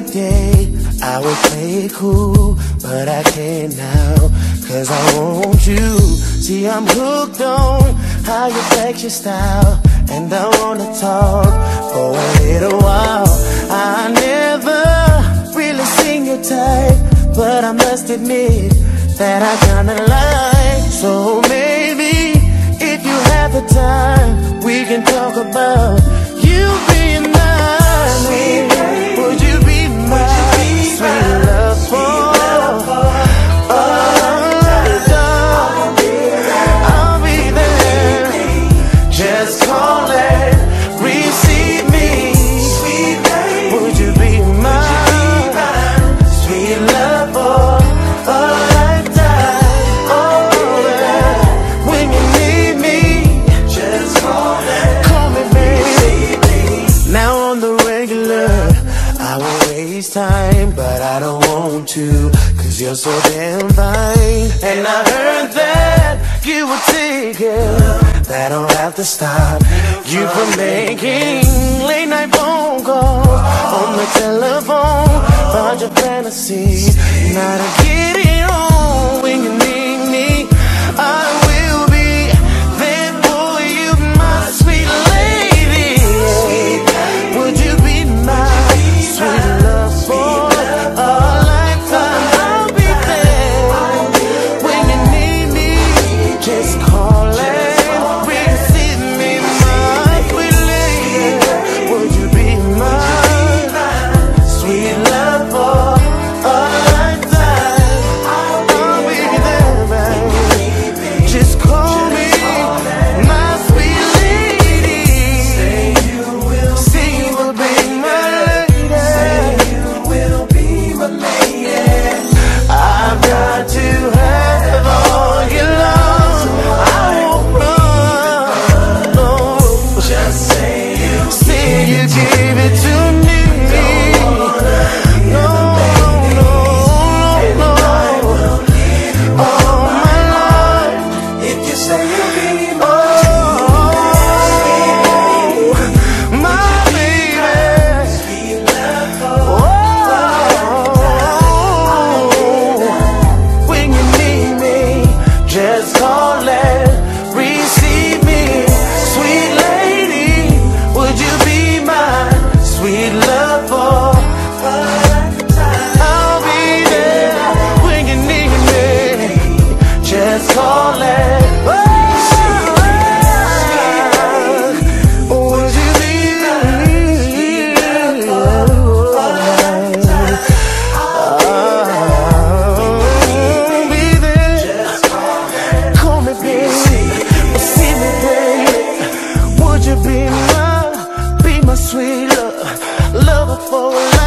day, I would play it cool, but I can't now, cause I want you. See, I'm hooked on how you flex your style, and I wanna talk for a little while. I never really seen your type, but I must admit that I kinda like. So maybe if you have the time, we can talk about but I don't want to, cause you're so damn fine. And I heard that you were taken, that don't have to stop you from making late night phone calls on the telephone about your fantasies. Not again. be my, be my sweet love, lover for life.